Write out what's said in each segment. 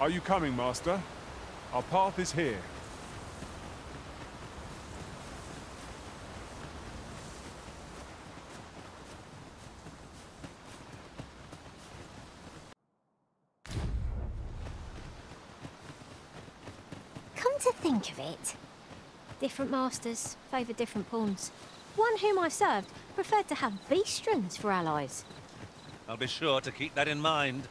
Are you coming, Master? Our path is here. Come to think of it, different masters favour different pawns. One whom I served preferred to have beastren for allies. I'll be sure to keep that in mind.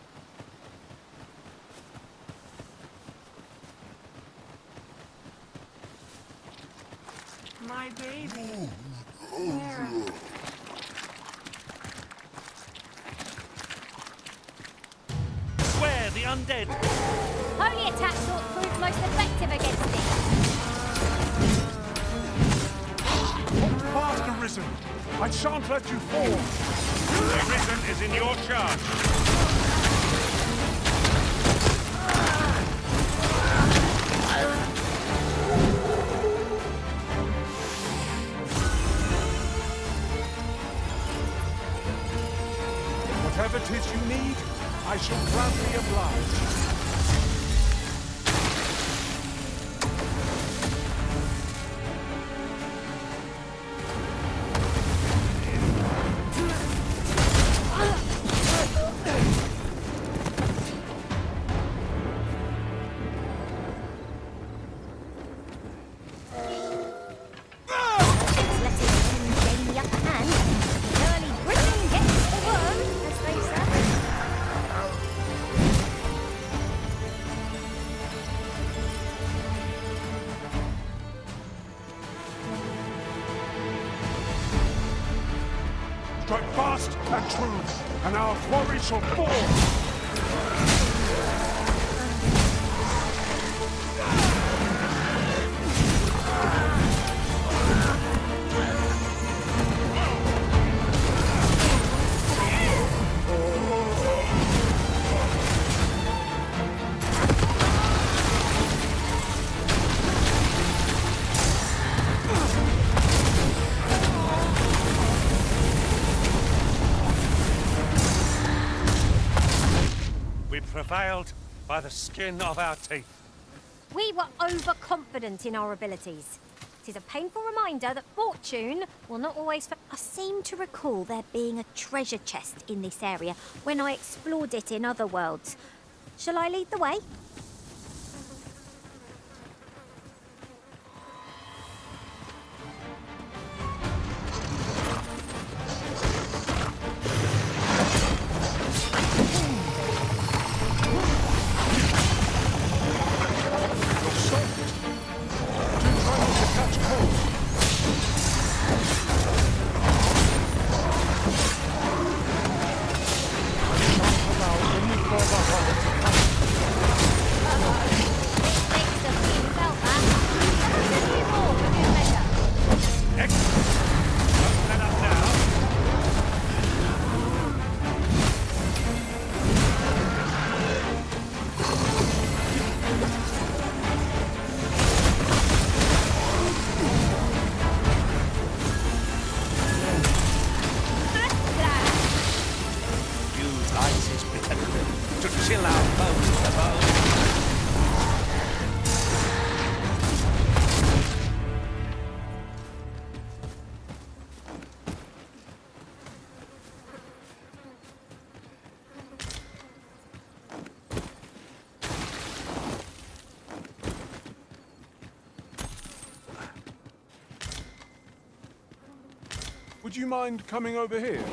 And and our quarry shall fall! Skin of our teeth. We were overconfident in our abilities. It is a painful reminder that fortune will not always. I uh, seem to recall there being a treasure chest in this area when I explored it in other worlds. Shall I lead the way? Would you mind coming over here?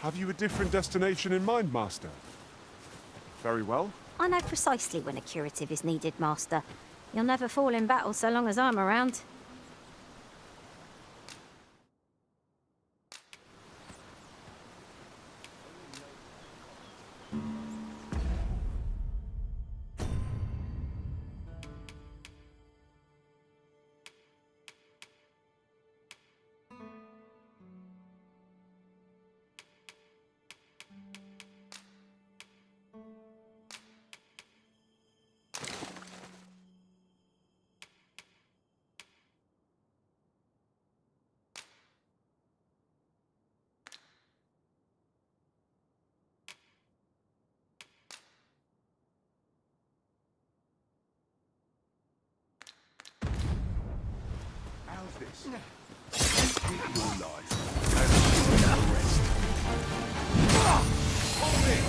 Have you a different destination in mind, Master? Very well. I know precisely when a curative is needed, Master. You'll never fall in battle so long as I'm around. This? Keep your life. And the rest. Hold it!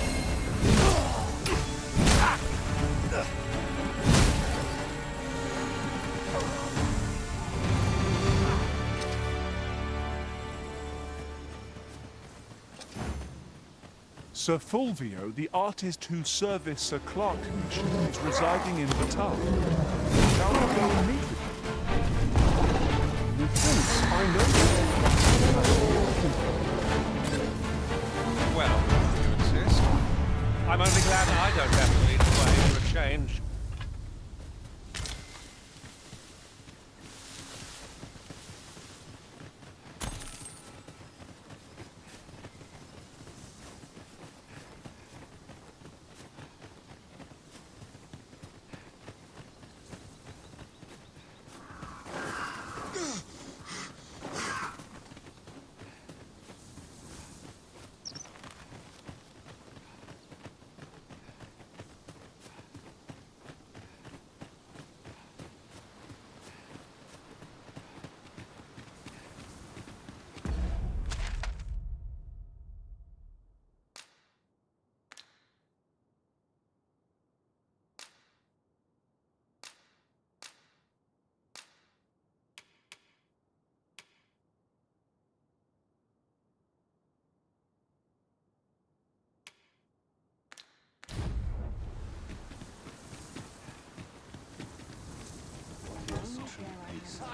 Sir Fulvio, the artist whose service Sir Clark commissioned, is residing in Batal. Shall we go meet I'm only glad I don't have to lead the way for a change.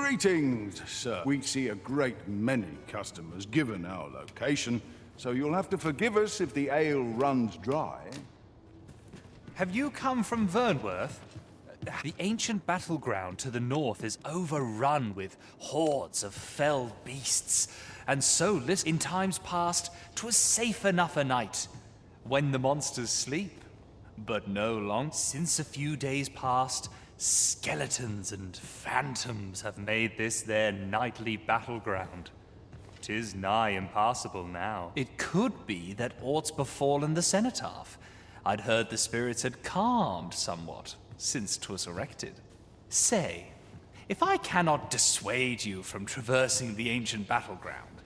Greetings, sir. We see a great many customers given our location, so you'll have to forgive us if the ale runs dry. Have you come from Vernworth? The ancient battleground to the north is overrun with hordes of fell beasts, and so in times past 'twas safe enough a night when the monsters sleep. But no long since a few days past, skeletons and phantoms have made this their nightly battleground. 'Tis nigh impassable now. It could be that aught's befallen the cenotaph. I'd heard the spirits had calmed somewhat since 'twas erected. Say, if I cannot dissuade you from traversing the ancient battleground,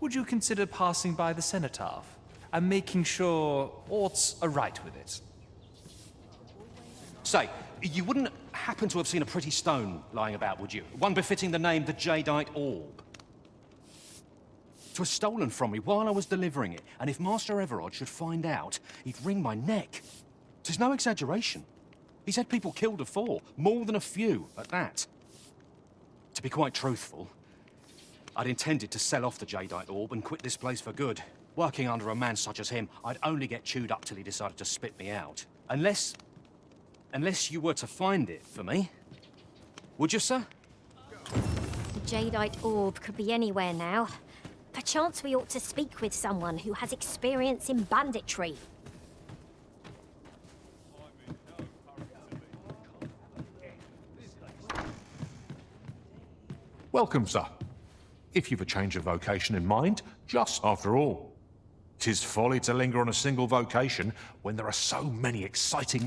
would you consider passing by the cenotaph and making sure aught's aright with it? Say, you wouldn't happen to have seen a pretty stone lying about, would you? One befitting the name the Jadeite Orb. It was stolen from me while I was delivering it, and if Master Everard should find out, he'd wring my neck. Tis no exaggeration. He's had people killed afore, more than a few at that. To be quite truthful, I'd intended to sell off the Jadeite Orb and quit this place for good. Working under a man such as him, I'd only get chewed up till he decided to spit me out. Unless Unless you were to find it for me. Would you, sir? The Jadeite orb could be anywhere now. Perchance we ought to speak with someone who has experience in banditry. Welcome, sir. If you've a change of vocation in mind, just after all. 'Tis folly to linger on a single vocation when there are so many exciting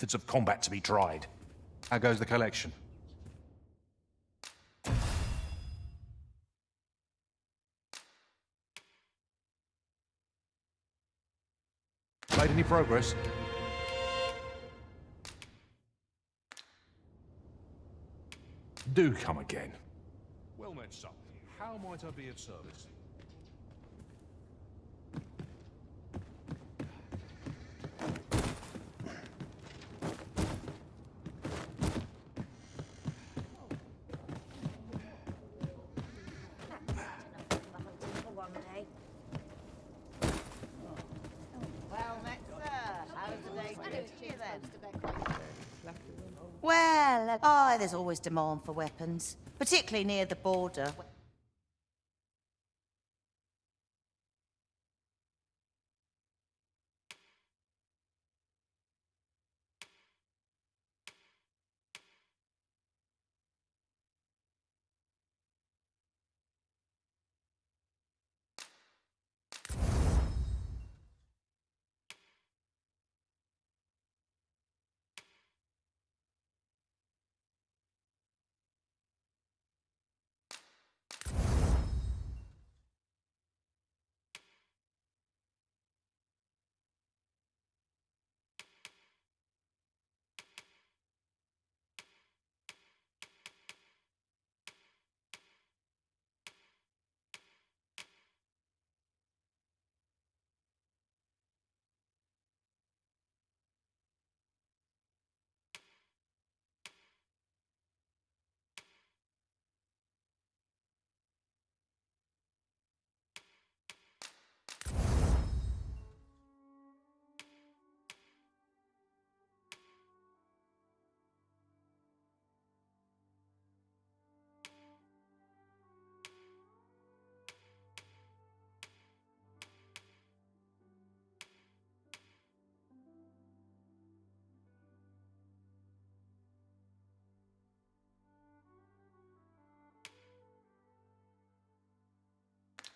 methods of combat to be tried. How goes the collection? Made any progress? Do come again. Well met, son. How might I be of service? For one day. Well met, sir. How's the day treated you then? Well, oh, there's always demand for weapons, particularly near the border.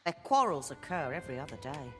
Their quarrels occur every other day.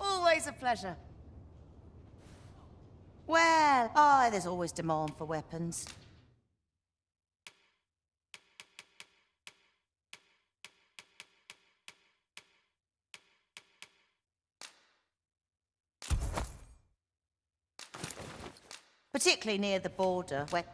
Always a pleasure. Well, oh, there's always demand for weapons. Particularly near the border, where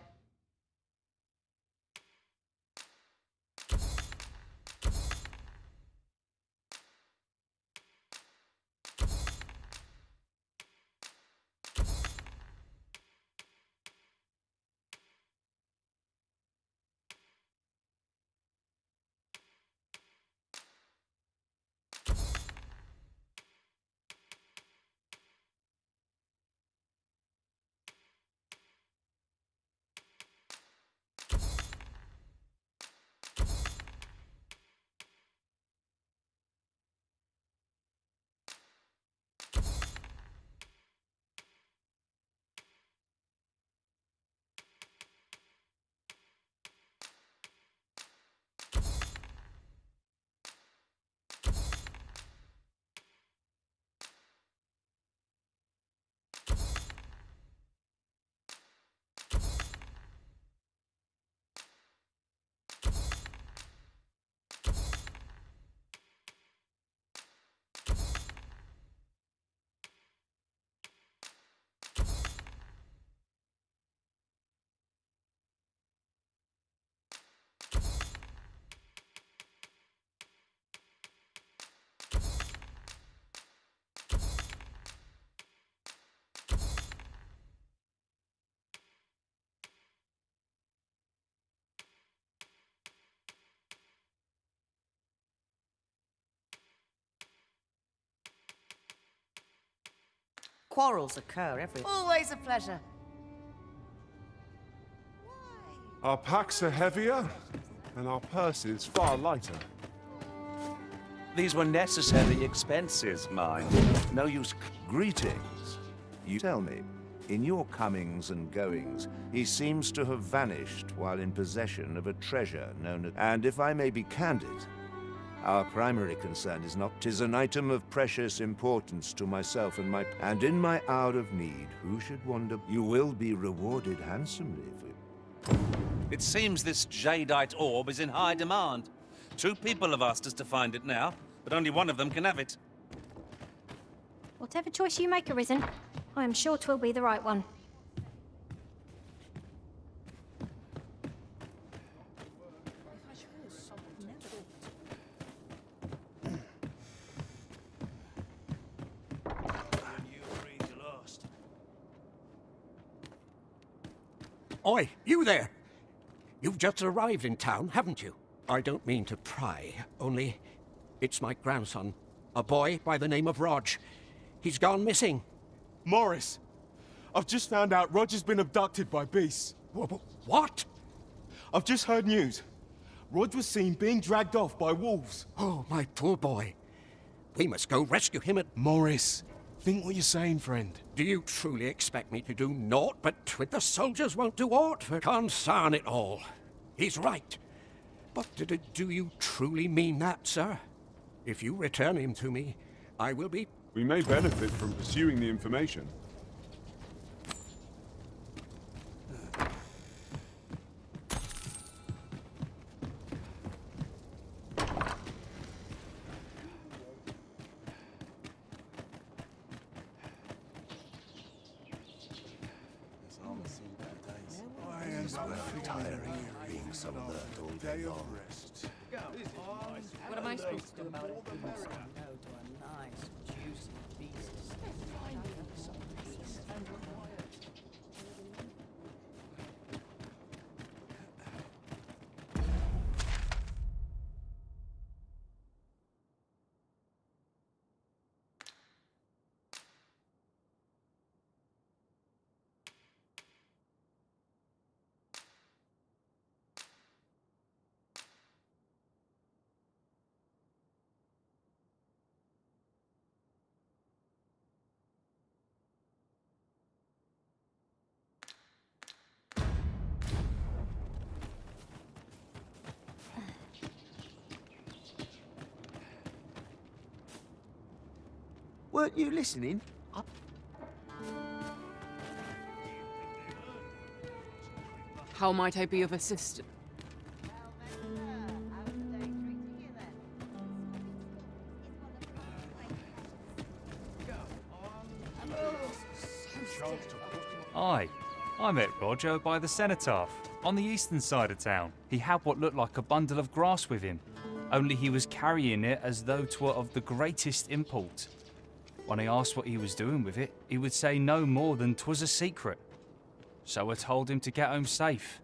quarrels occur everywhere. Always a pleasure. Our packs are heavier, and our purses far lighter. These were necessary expenses, mine. No use. Greetings. You tell me, in your comings and goings, he seems to have vanished while in possession of a treasure known as... And if I may be candid, our primary concern is not... Tis an item of precious importance to myself and my... And in my hour of need, who should wonder... You will be rewarded handsomely for... It seems this jadeite orb is in high demand. Two people have asked us to find it now, but only one of them can have it. Whatever choice you make, Arisen, I am sure 'twill be the right one. Oi, you there! You've just arrived in town, haven't you? I don't mean to pry, only it's my grandson, a boy by the name of Rog. He's gone missing. Morris, I've just found out Roger's been abducted by beasts. What? I've just heard news. Rog was seen being dragged off by wolves. Oh, my poor boy. We must go rescue him at... Morris, think what you're saying, friend. Do you truly expect me to do naught but with the soldiers won't do aught for concern it all? He's right. But do, do you truly mean that, sir? If you return him to me, I will be... We may benefit from pursuing the information. You listening? How might I be of assistance? Aye, I met Roger by the cenotaph, on the eastern side of town. He had what looked like a bundle of grass with him, only he was carrying it as though 'twere of the greatest import. When I asked what he was doing with it, he would say no more than 'twas a secret. So I told him to get home safe.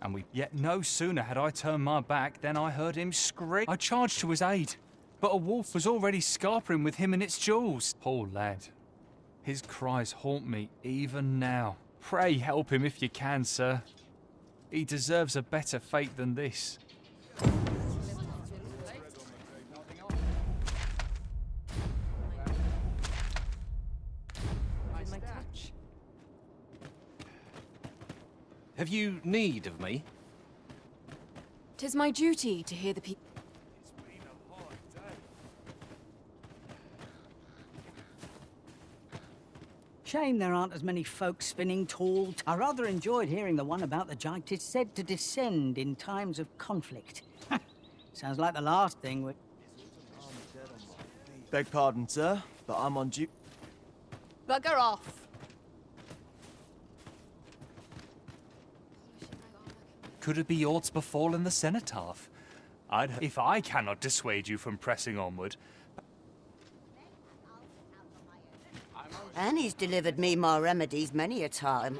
And we yet no sooner had I turned my back than I heard him scream. I charged to his aid, but a wolf was already scarpering with him and its jewels. Poor lad. His cries haunt me even now. Pray help him if you can, sir. He deserves a better fate than this. Have you need of me? Tis my duty to hear the people. Shame there aren't as many folk spinning tall. I rather enjoyed hearing the one about the giant. It's said to descend in times of conflict. Sounds like the last thing we... Beg pardon, sir, but I'm on duty. Bugger off. Could it be aught befallen the cenotaph? I'd if I cannot dissuade you from pressing onward. And he's delivered me my remedies many a time.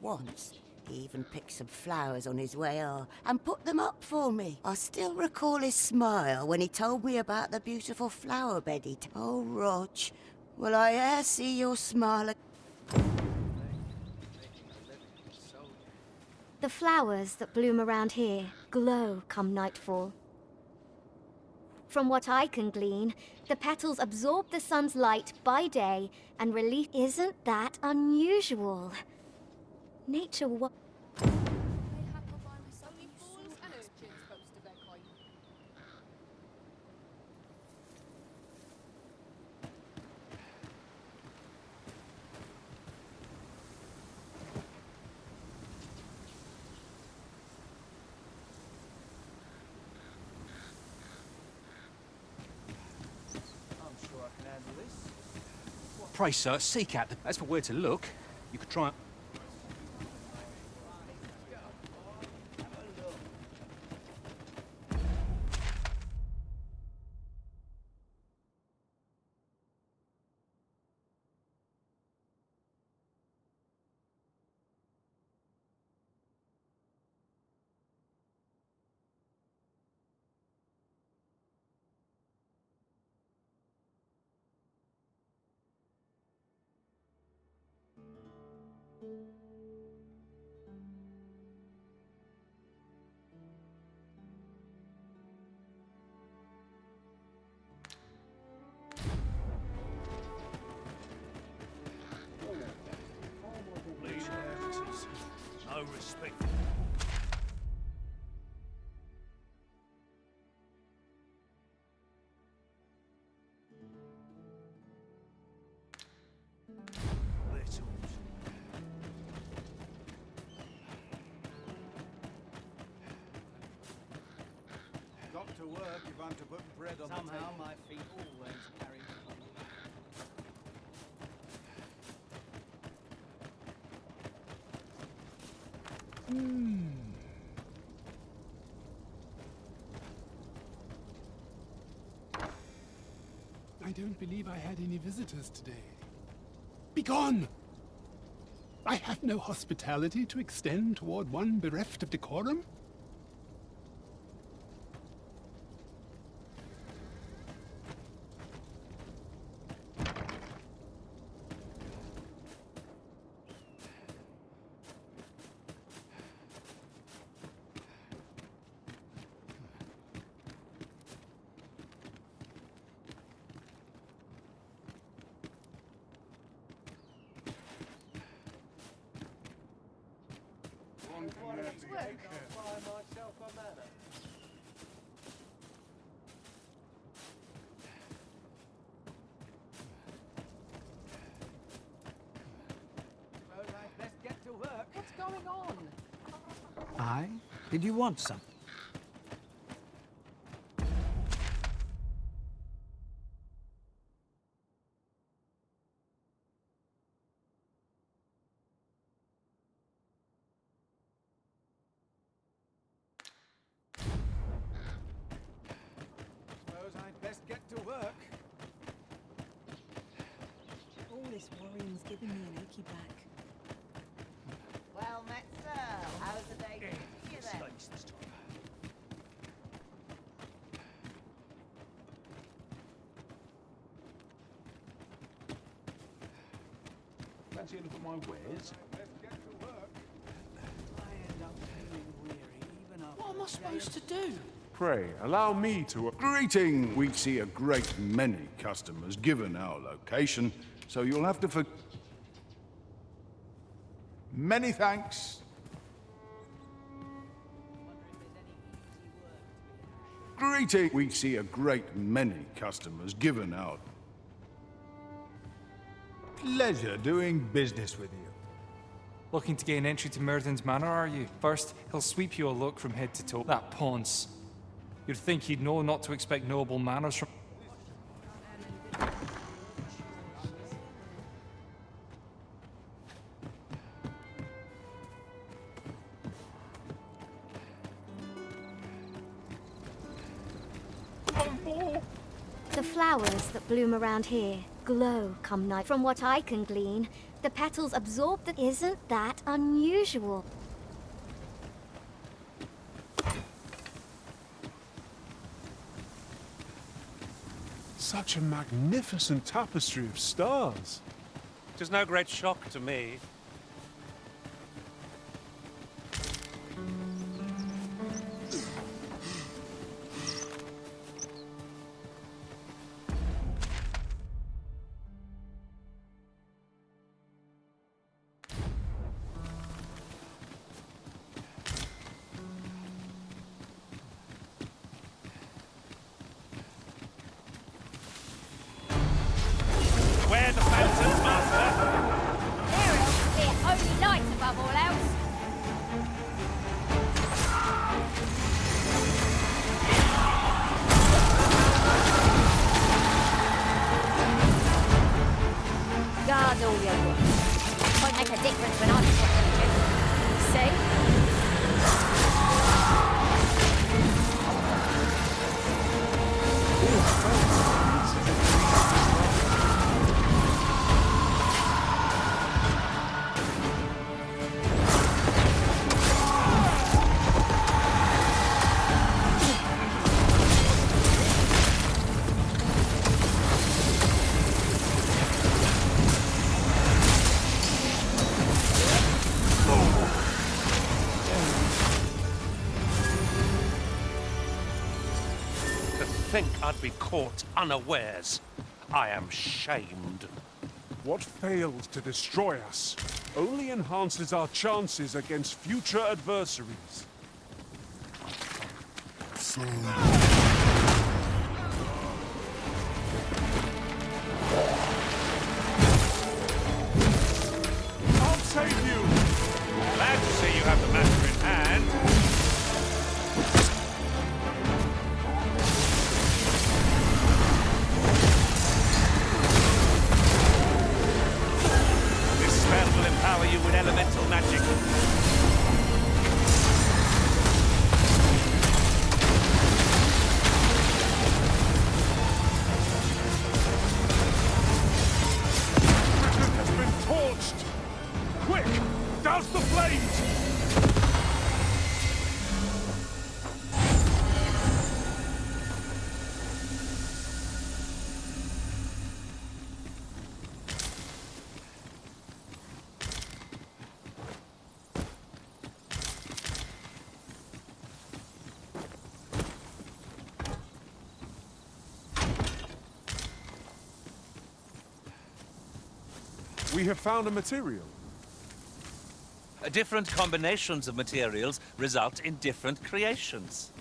Once, he even picked some flowers on his way on and put them up for me. I still recall his smile when he told me about the beautiful flower bed he... T oh, Rog, will I e'er see your smile The flowers that bloom around here glow come nightfall. From what I can glean, the petals absorb the sun's light by day and release. Isn't that unusual? Nature Pray, sir, seek out the... As for where to look, you could try... to work if I'm to put bread on Somehow the table. my feet always carry... Hmm. I don't believe I had any visitors today. Begone! I have no hospitality to extend toward one bereft of decorum. Want some? Suppose I'd best get to work. All this worrying's giving me an achy back. Well met, sir. How's the day treating you then? Fancy a look at my wares? What am I supposed to do? Pray, allow me to... Greeting! We see a great many customers given our location, so you'll have to for... Many thanks. Greeting! We see a great many customers given our... Pleasure doing business with you. Looking to gain entry to Myrddin's Manor, are you? First, he'll sweep you a look from head to toe. That Ponce. You'd think he'd know not to expect noble manners from... The flowers that bloom around here glow come night. From what I can glean, the petals absorb the... Isn't that unusual? Such a magnificent tapestry of stars. It is no great shock to me. Caught unawares. I am shamed. What fails to destroy us only enhances our chances against future adversaries. I'll We have found a material. Different combinations of materials result in different creations.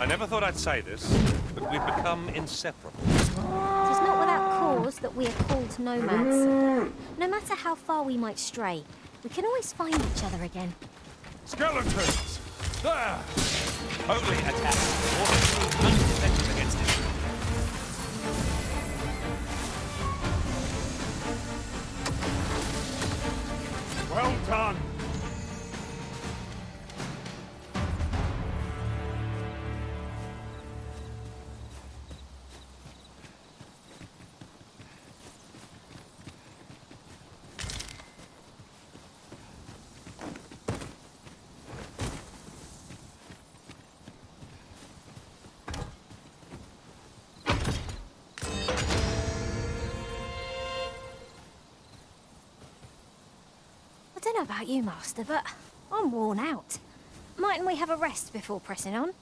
I never thought I'd say this, but we've become inseparable. It is not without cause that we are called nomads. No matter how far we might stray, we can always find each other again. Skeletons! Ah! There! Only attack. Or against it. Well done! About you, Master, but I'm worn out. Mightn't we have a rest before pressing on?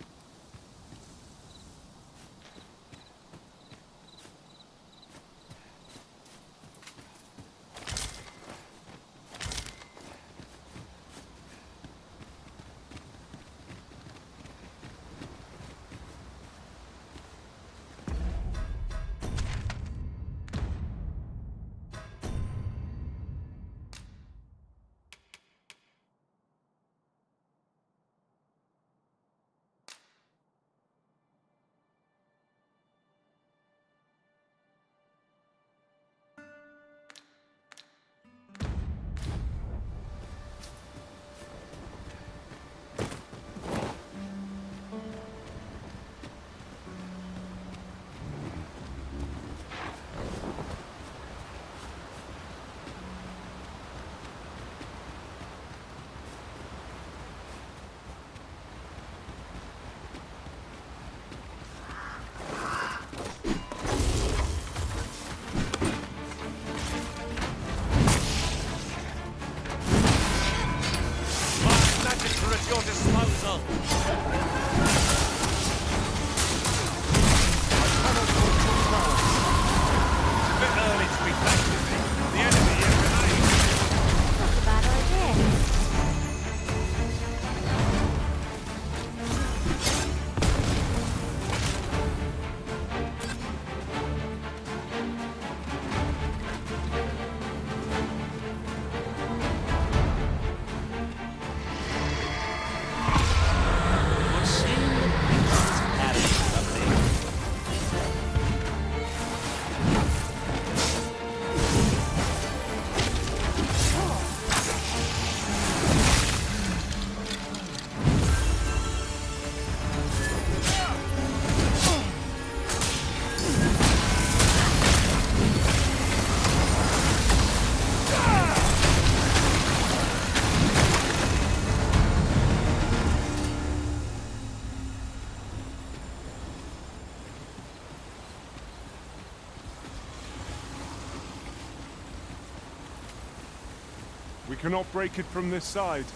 Cannot break it from this side.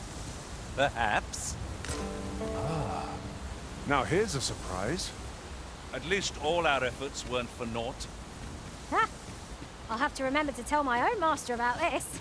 Perhaps. Ah. Now here's a surprise. At least all our efforts weren't for naught. Ha! I'll have to remember to tell my own master about this.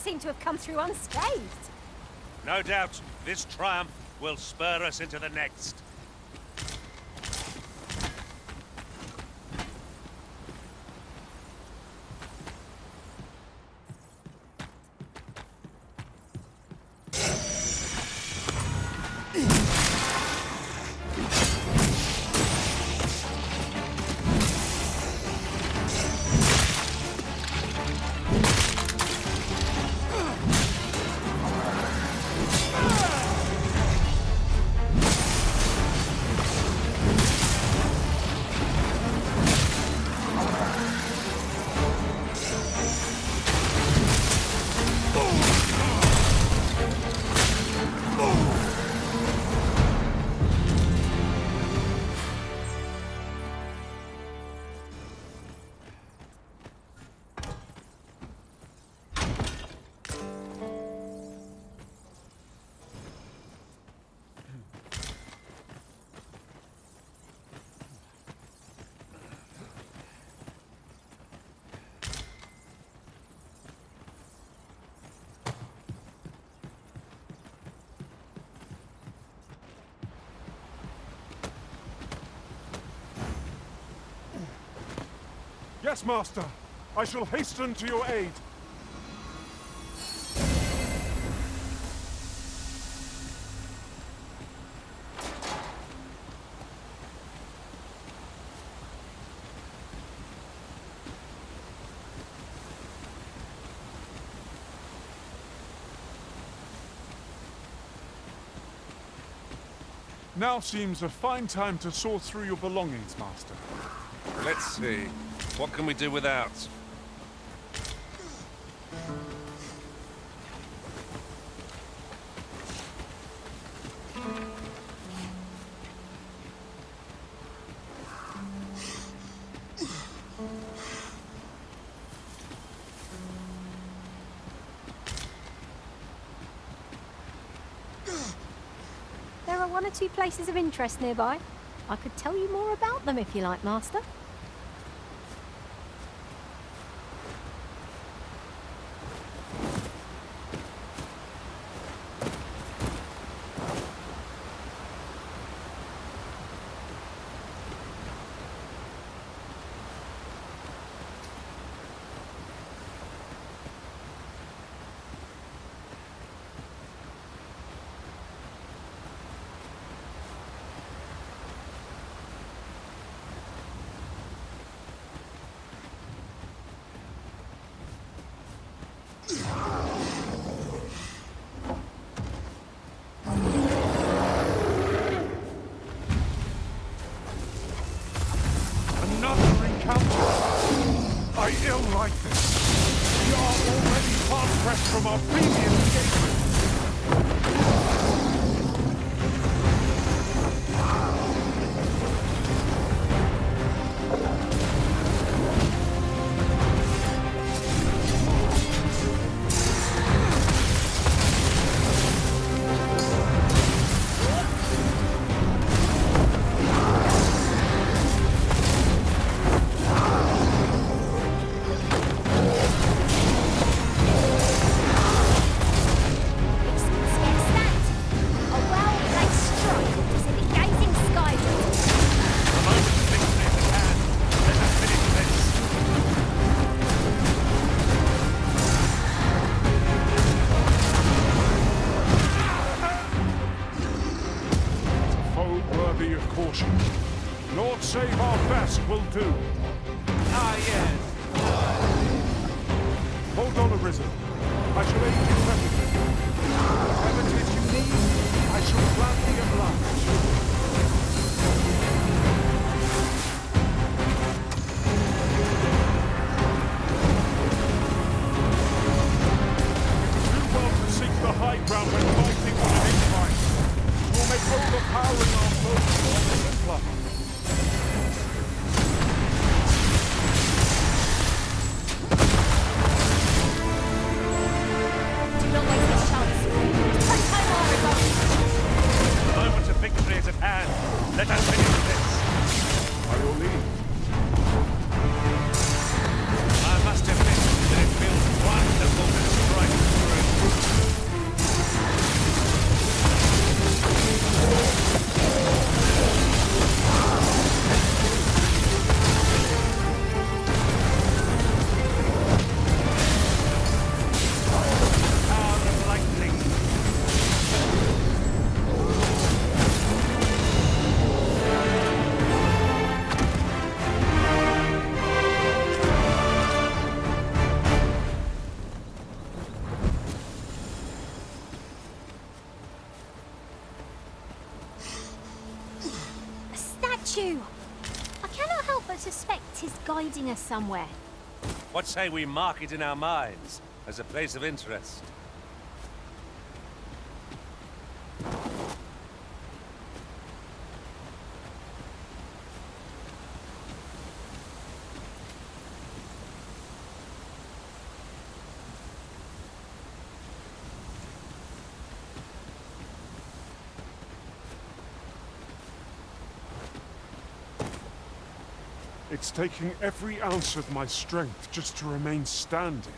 Seem to have come through unscathed. No doubt, this triumph will spur us into the next. Yes, Master. I shall hasten to your aid. Now seems a fine time to sort through your belongings, Master. Let's see. What can we do without? There are one or two places of interest nearby. I could tell you more about them if you like, Master. Us somewhere. What say we mark it in our minds as a place of interest? It's taking every ounce of my strength just to remain standing.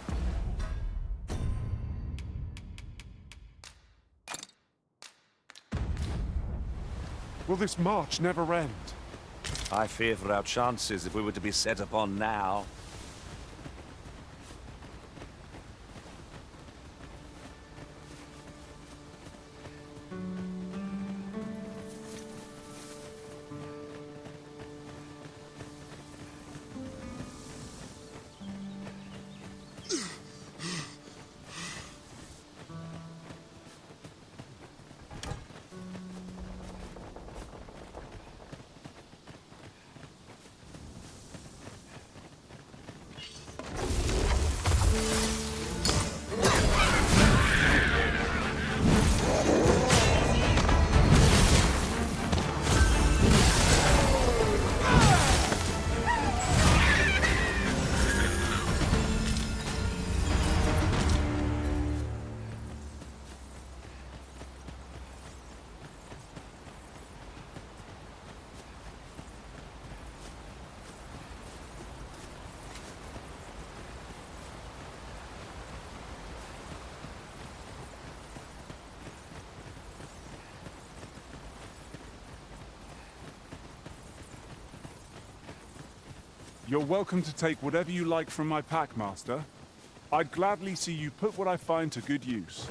Will this march never end? I fear for our chances if we were to be set upon now. You're welcome to take whatever you like from my pack, Master. I'd gladly see you put what I find to good use.